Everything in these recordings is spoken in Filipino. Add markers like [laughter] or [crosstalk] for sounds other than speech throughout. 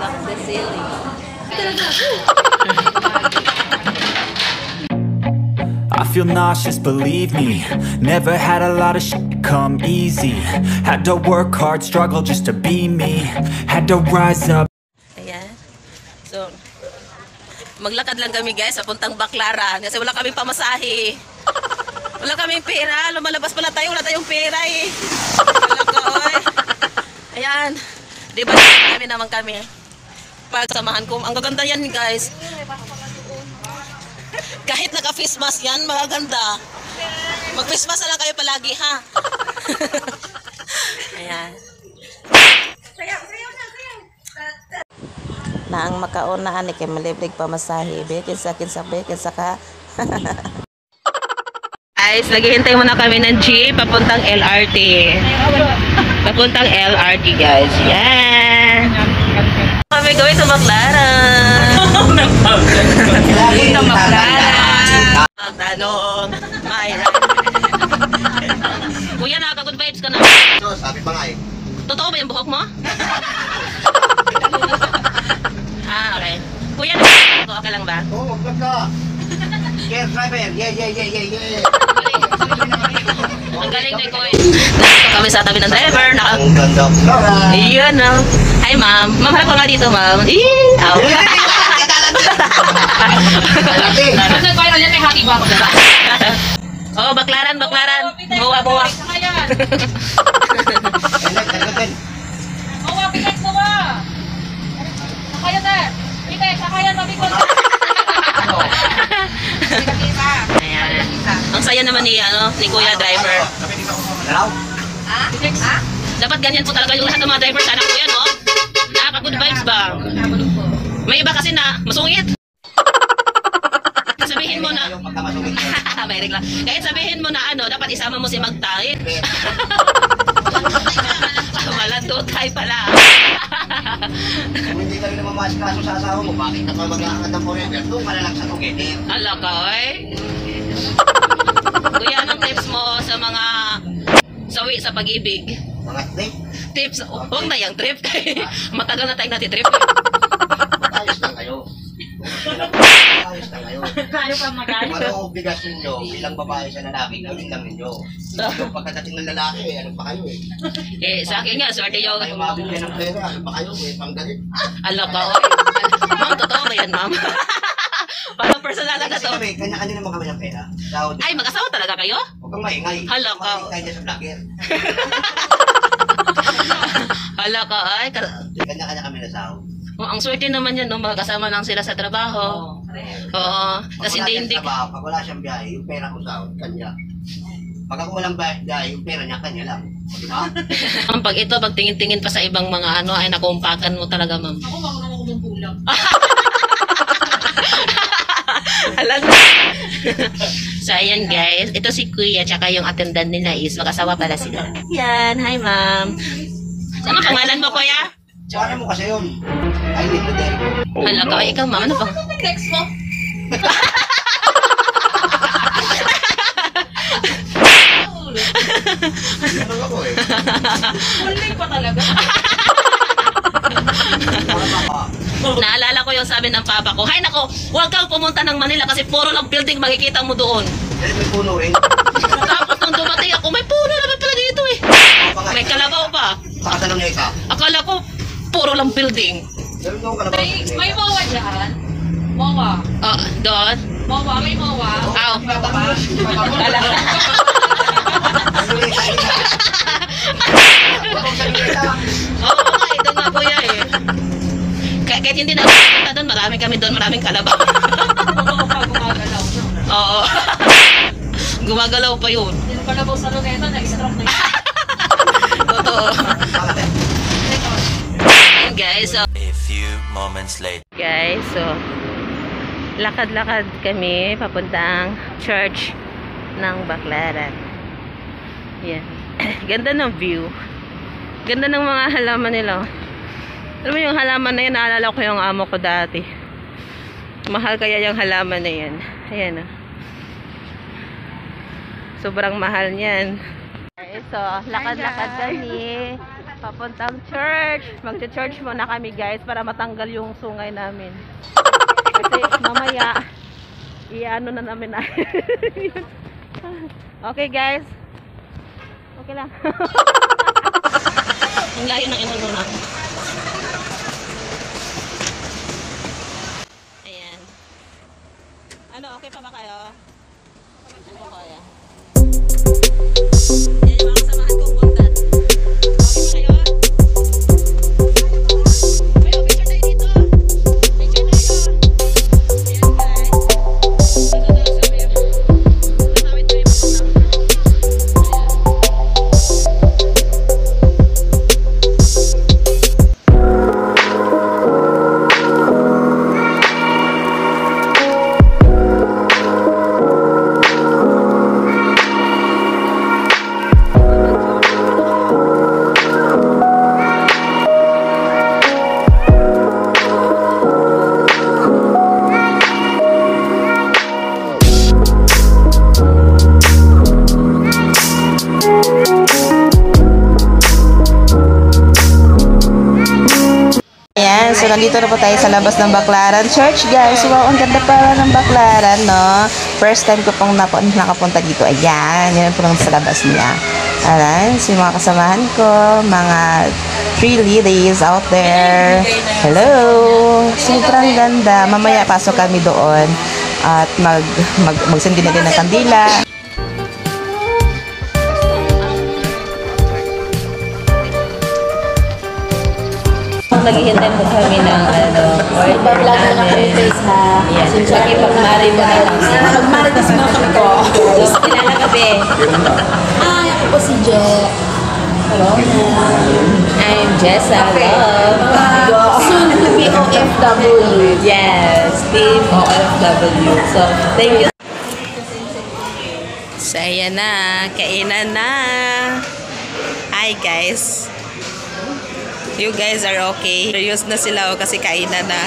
Lock the ceiling. I feel nauseous, believe me Never had a lot of shit come easy Had to work hard, struggle just to be me Had to rise up Ayan. So, maglakad lang kami guys, papuntang Baklaran. Kasi wala kaming pamasahe. Wala kaming pera. Lumalabas pala tayo, wala tayong pera eh. Wala ko, oy. Ayan. Di ba, kami naman kami. Pagsamahan ko. Ang gaganda yan guys. Kahit naka-face mask yan, magaganda. Mag-face mask na lang kayo palagi ha. [laughs] Ayan. na ang makaunaan ni kay malibrig pamasahe bekin sa akin sa bekin sa ka [laughs] Guys, naghihintay muna kami ng jeep papuntang LRT. Papuntang LRT, guys. Yan. Gawin sa Baclaran. Papuntang Baclaran. Tanong. Mayra. Kuya, nakaka-good vibes ka na. So, sabi pa nga eh. Totoo ba yung buhok mo? [laughs] ah, okay. Kuya, nag- okay lang ba? Oo, oh, ka. Care driver, yeah, yeah, yeah, yeah, yeah. Ang galing ni Kuya. Nandito kami sa tabi ng driver. Naka. Alright. Iyan na. Hi, ma'am. Ma'am, harap nga dito, ma'am. Ih! Aw. Oh, baklaran, baklaran. Buwa, buwa. Sakayan. Ganda, ganda din. Mawa, pinex mo ba? Sakayan na. Pinex, sakayan, sabi ko. Ayan. Ang saya naman ni, ano, ni Kuya Driver. Dalaw? Pinex, ha? Dapat ganyan po talaga yung lahat ng mga driver sana kuya, no? Nakaka-good vibes ba? May iba kasi na masungit. sabihin mo na, [laughs] may regla. Kahit sabihin mo na ano, dapat isama mo si Magtayin. [laughs] Malandotay pala. Kung hindi ka rin naman masikaso sa asawa mo, bakit pa mag-aangat ng forever? Doon ka na lang sa tugete. Ala ka, oy. [laughs] Kuya, anong tips mo sa mga sawi sa pag-ibig? Mga trip, Tips, huwag na yung trip. [laughs] Matagal na tayong natitrip. ayos lang kayo. [laughs] Ayos lang kayo. [laughs] Tayo pa magalit. ano ang obligasyon nyo bilang babae sa lalaki, gawin lang ninyo. Yung pagkadating ng lalaki, ano pa kayo eh? eh, sa akin nga, swerte yung... Kayo mabigyan ng pera, ano pa kayo eh? Panggalit. Ala ka, oy. Ma'am, totoo ba yan, ma'am? [laughs] Parang personal na Kasi to. kami, kanya-kanya naman kami ng pera. Ay, mag-asawa talaga kayo? Huwag kang maingay. Hala ka. Maingay tayo sa vlogger. [laughs] Ala ka, ay. ka- Kanya-kanya kami na sahod. Oh, ang swerte naman yan, no? Magkasama lang sila sa trabaho. Oo. Kasi wala hindi, hindi. trabaho, pag wala siyang biyahe, yung pera ko sahod, kanya. Pag ako walang biyahe, yung pera niya, kanya lang. Di ba? [laughs] Ma'am, pag ito, pag tingin-tingin pa sa ibang mga ano, ay nakumpakan mo talaga, ma'am. Ako, marunong ako bumbulang. [laughs] Alam mo. [laughs] so, ayan guys. Ito si Kuya, tsaka yung attendant nila is mag-asawa pala sila. Yan. Hi, ma'am. Ano pangalan mo, Kuya? Tsaka mo kasi yun. I need to tell you. Hala ka. Ay, ikaw, ma'am. Ano pang... Pinex mo. Ano ako eh? Huling pa talaga. Naalala ko yung sabi ng papa ko, Hay nako, huwag kang pumunta ng Manila kasi puro lang building makikita mo doon. May puno rin. Tapos nung dumating ako, may puno naman pala dito eh. May kalabaw pa. Pakatanong niya isa. Akala ko, puro lang building. May, may mawa dyan. Mawa. Ah, doon. Mawa, may mawa. Aw. [laughs] Oo eh, doon nga kuya eh. Kaya, kahit hindi na punta doon, marami kami doon, maraming kalabaw. [laughs] Oo. Gumagalaw pa yun. Hindi na pala sa luneta, na-stroke na yun. Moments later guys, so, lakad-lakad kami papuntang church ng Baclaran. Yan. [clears throat] Ganda ng view. Ganda ng mga halaman nila. Alam mo yung halaman na yan, naalala ko yung amo ko dati. Mahal kaya yung halaman na yan. Ayan o. Sobrang mahal niyan. so lakad-lakad kami. Papuntang church. Magcha-church muna kami guys para matanggal yung sungay namin. Kasi mamaya, i-ano na namin na. [laughs] okay guys. Okay lang. [laughs] Ang layo ng inano na. Ayan, so nandito na po tayo sa labas ng Baclaran Church, guys. Wow, ang ganda pala ng Baclaran, no? First time ko pong nap nakapunta dito. Ayan, yan po lang sa labas niya. Ayan, so yung mga kasamahan ko, mga three ladies out there. Hello! Sobrang ganda. Mamaya pasok kami doon at mag, mag, magsindi na din ng kandila. Naghihintay po kami ng ano, order namin. Yan. Pakipagmari mo na lang. Magmarites mo ko. So, kilala ka be. Ay, ako po si Je. I'm Jessa Love. [laughs] Soon to be OFW. Yes, Team OFW. So, thank you. So, ayan na. Kainan na. Hi, guys. You guys are okay. Serious na sila oh, kasi kainan na.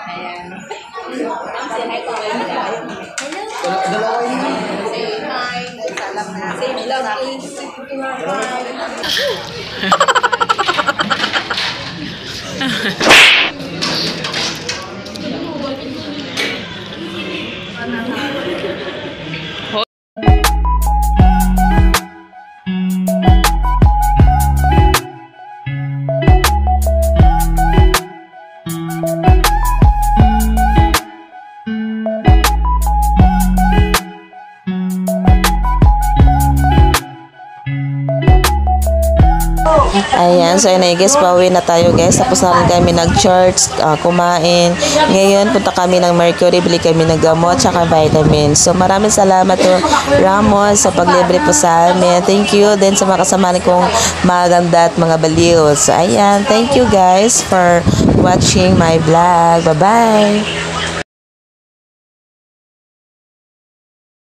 Ayan, so yun, I guess pauwi na tayo guys. Tapos na rin kami nag-church, ah, kumain. Ngayon, punta kami ng Mercury, bili kami ng gamot, tsaka vitamins. So maraming salamat to Ramos sa paglibre po sa amin. Thank you din sa mga kasama kong maganda at mga baliw. So ayan, thank you guys for watching my vlog. Bye-bye!